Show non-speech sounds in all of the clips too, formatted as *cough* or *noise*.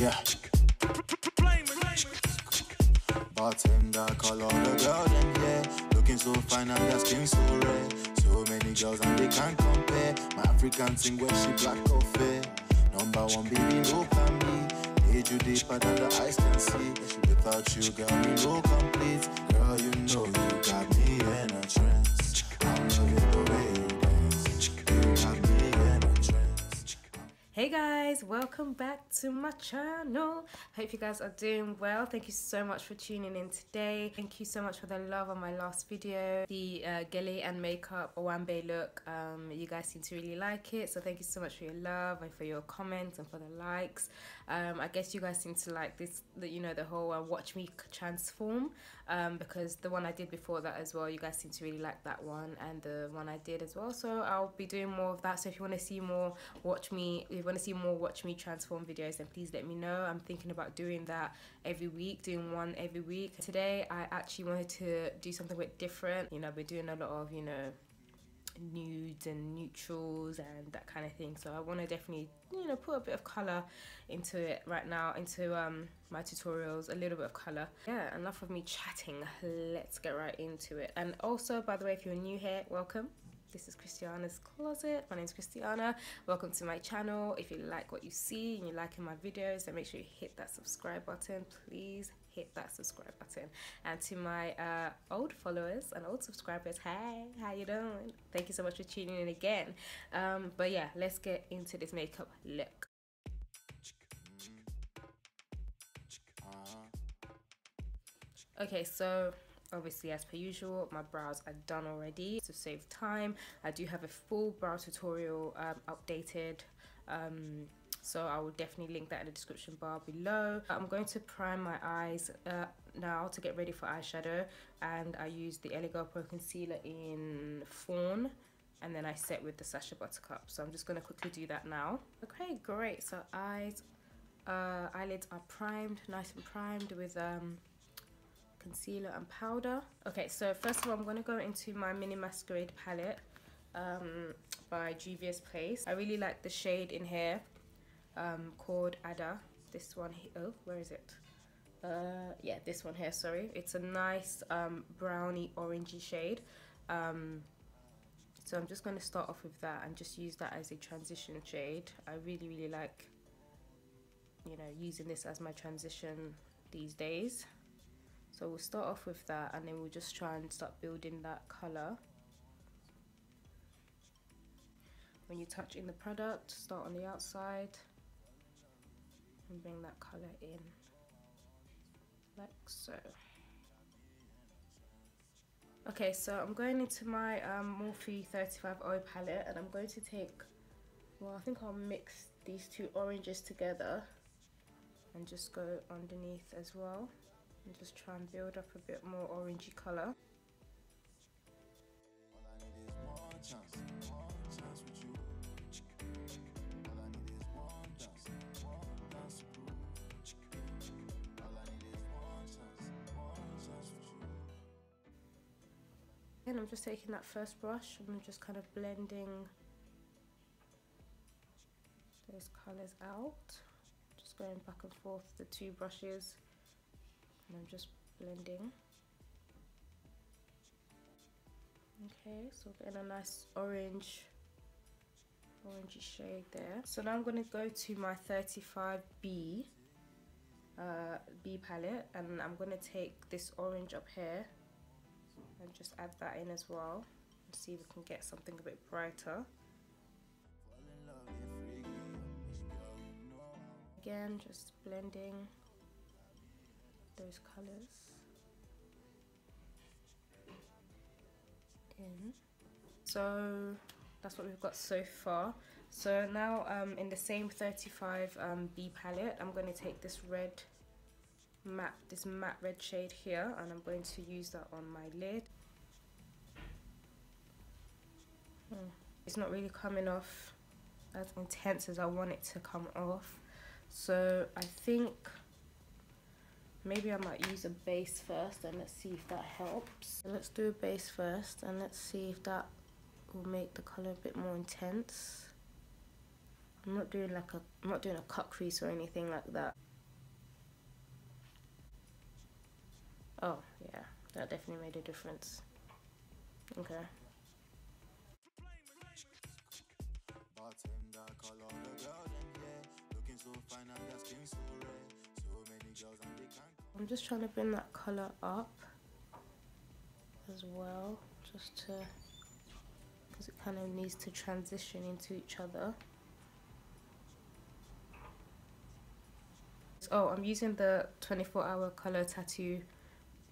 Yeah. Bartender, call all the girls and yeah. Looking so fine and their skin so red. So many girls and they can't compare. My African thing where she black or fair. Number one baby, no plan B. Need you deeper than the eyes can see. Without you, girl, me no complete. Girl, you know you got me Hey guys, welcome back to my channel. Hope you guys are doing well. Thank you so much for tuning in today. Thank you so much for the love on my last video, the uh, and makeup Owambe look. Um, you guys seem to really like it, so thank you so much for your love and for your comments and for the likes. Um, I guess you guys seem to like this, the, you know, the whole uh, watch me transform um, because the one I did before that as well, you guys seem to really like that one and the one I did as well. So I'll be doing more of that. So if you want to see more, watch me. If you want to see more, watch me transform videos, then please let me know. I'm thinking about doing that every week, doing one every week. Today I actually wanted to do something a bit different. You know, we're doing a lot of you know nudes and neutrals and that kind of thing. So i want to definitely you know put a bit of color into it right now into um my tutorials a little bit of color. Yeah enough of me chatting. Let's get right into it. And also by the way if you're new here welcome this is Christiana's Closet. My name is Christiana. Welcome to my channel. If you like what you see and you're liking my videos, then make sure you hit that subscribe button. Please hit that subscribe button. And to my uh, old followers and old subscribers, hey, how you doing? Thank you so much for tuning in again. Um, but yeah, let's get into this makeup look. Okay, so obviously as per usual my brows are done already to save time. I do have a full brow tutorial um, updated um, so i will definitely link that in the description bar below. I'm going to prime my eyes uh, now to get ready for eyeshadow and i use the Girl Pro concealer in fawn and then i set with the Sacha buttercup. So i'm just going to quickly do that now. Okay great. So eyes uh, eyelids are primed nice and primed with um, concealer and powder. Okay so first of all i'm going to go into my mini masquerade palette um, by Juvia's Place. I really like the shade in here um, called Ada. This one here oh where is it? Uh, yeah this one here sorry. It's a nice um, browny orangey shade. Um, so I'm just going to start off with that and just use that as a transition shade. I really really like you know using this as my transition these days so we'll start off with that and then we'll just try and start building that color when you touch in the product start on the outside and bring that color in like so. Okay so I'm going into my um, Morphe 35O palette and I'm going to take well I think I'll mix these two oranges together and just go underneath as well and just try and build up a bit more orangey color and I'm just taking that first brush. And I'm just kind of blending those colors out. Just going back and forth the two brushes and I'm just blending. Okay so getting a nice orange orangey shade there. So now I'm going to go to my 35B uh, B palette and I'm going to take this orange up here and just add that in as well and see if we can get something a bit brighter. Again just blending those colors. In so that's what we've got so far. So now um, in the same 35 um, B palette I'm going to take this red matte this matte red shade here and I'm going to use that on my lid. Hmm. it's not really coming off as intense as I want it to come off. So I think maybe I might use a base first and let's see if that helps. So let's do a base first and let's see if that will make the colour a bit more intense. I'm not doing like a I'm not doing a cut crease or anything like that. Oh yeah, that definitely made a difference. Okay. I'm just trying to bring that color up as well, just to, because it kind of needs to transition into each other. Oh, I'm using the 24 hour color tattoo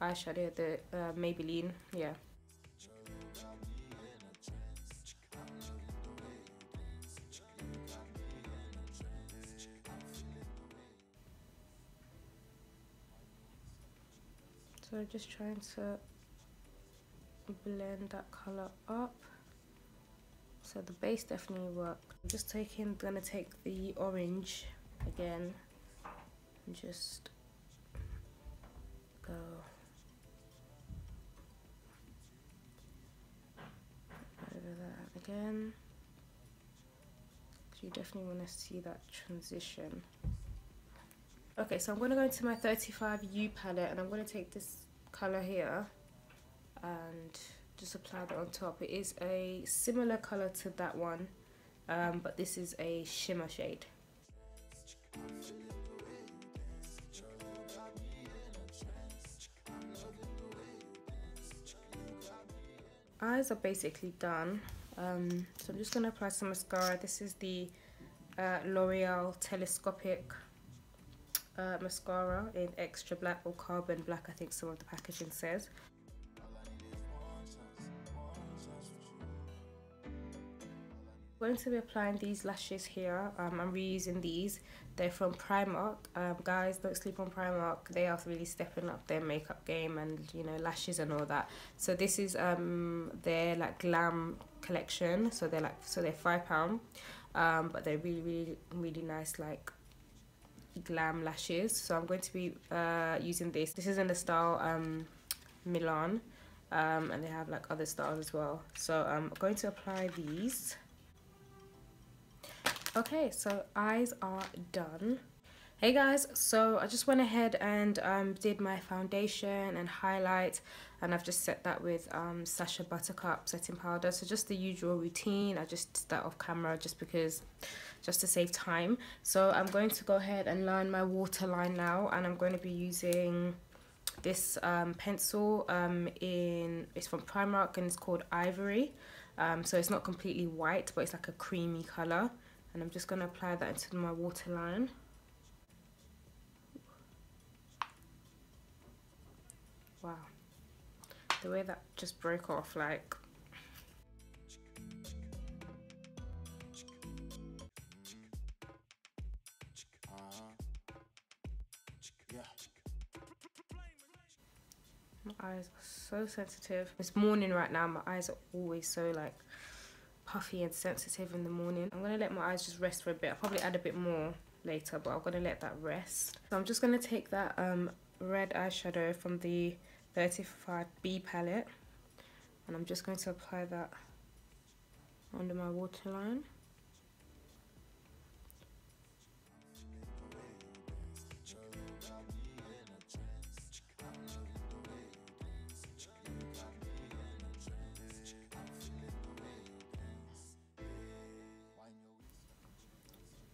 eyeshadow, the uh, Maybelline, yeah. So just trying to blend that color up. So the base definitely worked. I'm just taking, gonna take the orange again and just go over that again. You definitely want to see that transition. Okay, so I'm going to go into my 35U palette and I'm going to take this colour here and just apply that on top. It is a similar colour to that one, um, but this is a shimmer shade. Eyes are basically done. Um, so I'm just going to apply some mascara. This is the uh, L'Oreal Telescopic uh, mascara in extra black or carbon black I think some of the packaging says. Going to be applying these lashes here. Um, I'm reusing these. They're from Primark. Um, guys don't sleep on Primark. They are really stepping up their makeup game and you know lashes and all that. So this is um, their like glam collection. So they're like so they're five pound. Um, but they're really really really nice like glam lashes. So I'm going to be uh, using this. This is in the style um, Milan um, and they have like other styles as well. So I'm going to apply these. Okay so eyes are done Hey guys, so I just went ahead and um, did my foundation and highlight and I've just set that with um, Sacha Buttercup setting powder. So just the usual routine, I just did that off camera just because, just to save time. So I'm going to go ahead and line my waterline now and I'm going to be using this um, pencil um, in, it's from Primark and it's called Ivory. Um, so it's not completely white but it's like a creamy colour and I'm just going to apply that into my waterline. Wow. The way that just broke off, like... My eyes are so sensitive. It's morning right now. My eyes are always so like puffy and sensitive in the morning. I'm to let my eyes just rest for a bit. I'll probably add a bit more later, but I'm to let that rest. So I'm just to take that um, red eyeshadow from the 35B palette and I'm just going to apply that under my waterline.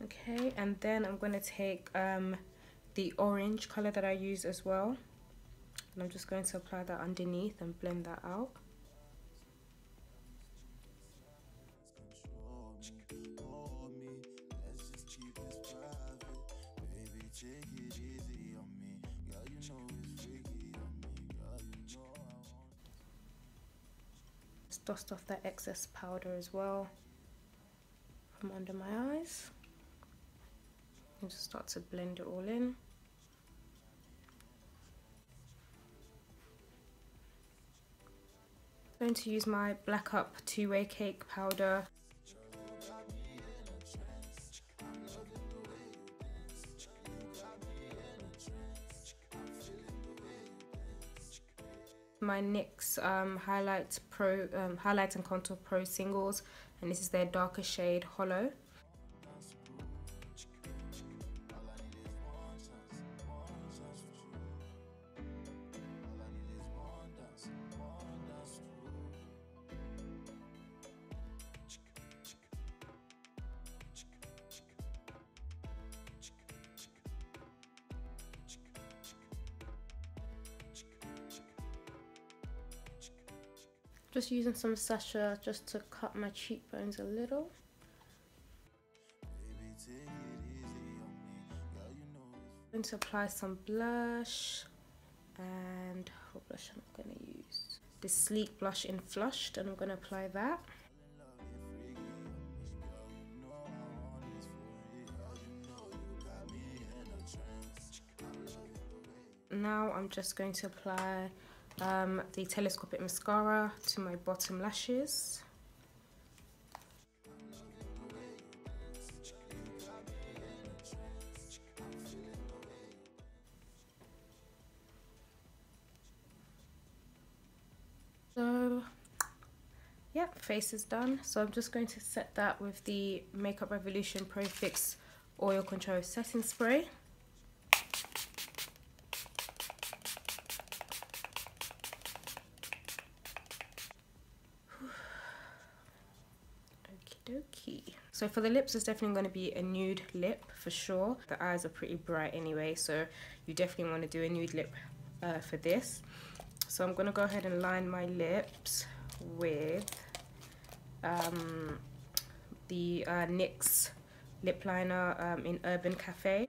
Okay, and then I'm going to take um, the orange color that I use as well and I'm just going to apply that underneath and blend that out. Just dust off that excess powder as well from under my eyes. And just start to blend it all in going to use my Black Up two-way cake powder. My NYX um, Highlight Pro um, Highlight and Contour Pro singles, and this is their darker shade Hollow. Using some Sacha just to cut my cheekbones a little. I'm going to apply some blush and what blush am I going to use? This Sleek blush in Flushed and I'm going to apply that. Now I'm just going to apply um, the telescopic mascara to my bottom lashes. So, yeah, face is done. So I'm just going to set that with the Makeup Revolution Pro Fix Oil Control Setting Spray. So for the lips, it's definitely going to be a nude lip for sure. The eyes are pretty bright anyway, so you definitely want to do a nude lip uh, for this. So I'm going to go ahead and line my lips with um, the uh, NYX lip liner um, in Urban Cafe.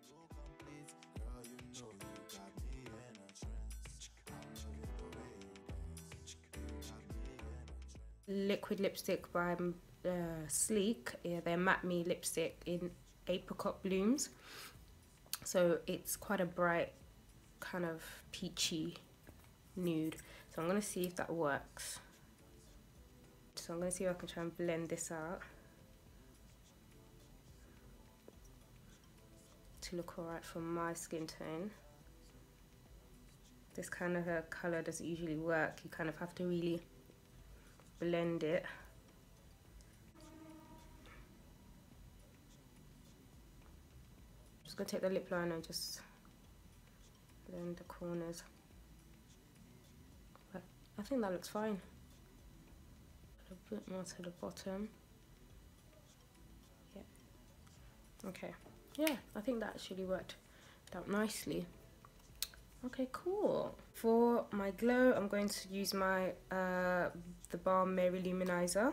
Liquid lipstick by uh, Sleek. Yeah, they're matte me lipstick in apricot blooms. So it's quite a bright kind of peachy nude. So I'm going to see if that works. So I'm going to see if I can try and blend this out. To look alright for my skin tone. This kind of a colour doesn't usually work. You kind of have to really blend it. Just gonna take the lip liner and just blend the corners. I think that looks fine. Put A bit more to the bottom. Yeah. Okay. Yeah, I think that actually worked out nicely. Okay, cool. For my glow, I'm going to use my uh, the Balm Mary-Lou Manizer.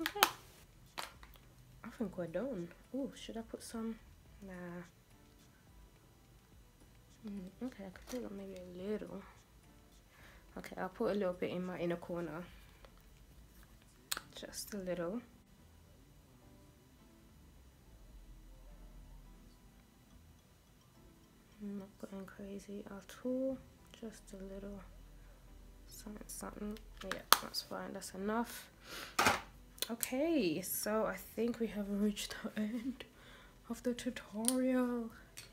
Okay. I think we're done. Oh, should I put some? Nah. Mm, okay, I could put maybe a little. Okay, I'll put a little bit in my inner corner. Just a little. Not going crazy at all. Just a little something, something. Yeah, that's fine. That's enough. Okay, so I think we have reached the *laughs* end of the tutorial.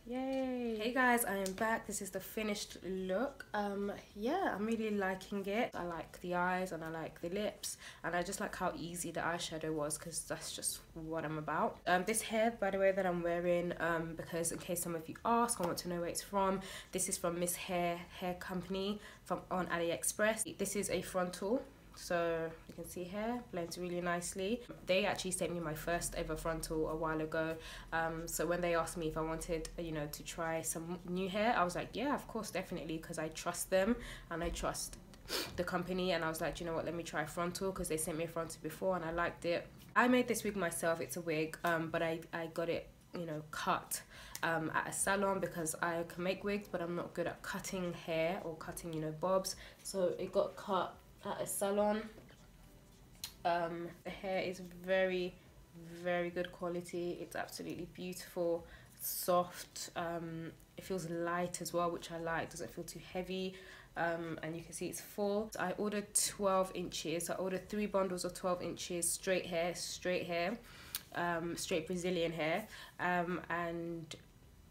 Yay! Hey guys, I am back. This is the finished look. Um, yeah, I'm really liking it. I like the eyes and I like the lips and I just like how easy the eyeshadow was because that's just what I'm about. Um, this hair, by the way, that I'm wearing, um, because in case some of you ask, I want to know where it's from. This is from MsHere Hair Company from on AliExpress. This is a frontal so you can see here blends really nicely. They actually sent me my first ever frontal a while ago. Um, so when they asked me if I wanted you know to try some new hair I was like yeah of course definitely because I trust them and I trust the company. And I was like you know what let me try frontal because they sent me a frontal before and I liked it. I made this wig myself it's a wig um, but I, I got it you know cut um, at a salon because I can make wigs but I'm not good at cutting hair or cutting you know bobs. So it got cut at a salon. Um, the hair is very, very good quality. It's absolutely beautiful, soft. Um, it feels light as well, which I like. Doesn't feel too heavy. Um, and you can see it's full. I ordered 12 inches. I ordered three bundles of 12 inches straight hair, straight hair, um, straight Brazilian hair. Um, and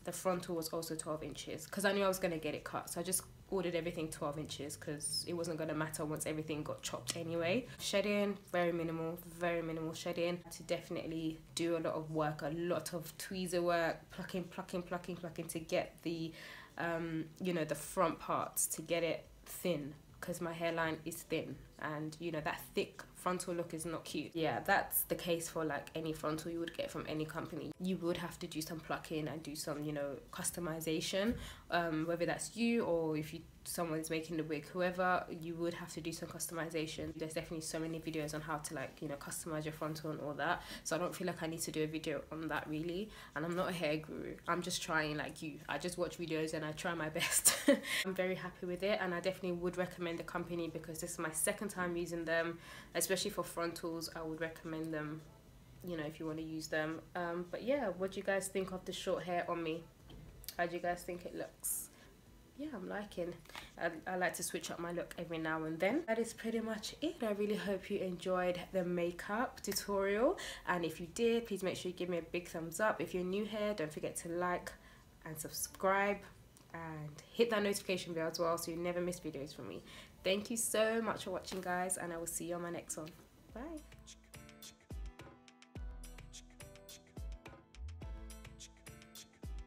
the frontal was also 12 inches because I knew I was going to get it cut. So I just ordered everything 12 inches because it wasn't going to matter once everything got chopped anyway. Shedding very minimal very minimal shedding. To definitely do a lot of work a lot of tweezer work plucking plucking plucking plucking to get the um, you know the front parts to get it thin because my hairline is thin. And you know that thick frontal look is not cute. Yeah that's the case for like any frontal you would get from any company. You would have to do some plucking and do some you know customization um, whether that's you or if you someone's making the wig whoever you would have to do some customization. There's definitely so many videos on how to like you know customize your frontal and all that. So i don't feel like i need to do a video on that really. And i'm not a hair guru. I'm just trying like you. I just watch videos and i try my *laughs* best. *laughs* I'm very happy with it. And i definitely would recommend the company because this is my second time using them. Especially for frontals i would recommend them you know if you want to use them. Um, but yeah what do you guys think of the short hair on me? How do you guys think it looks yeah i'm liking. I, I like to switch up my look every now and then. That is pretty much it. I really hope you enjoyed the makeup tutorial. And if you did please make sure you give me a big thumbs up. If you're new here don't forget to like and subscribe and hit that notification bell as well so you never miss videos from me. Thank you so much for watching guys and i will see you on my next one. Bye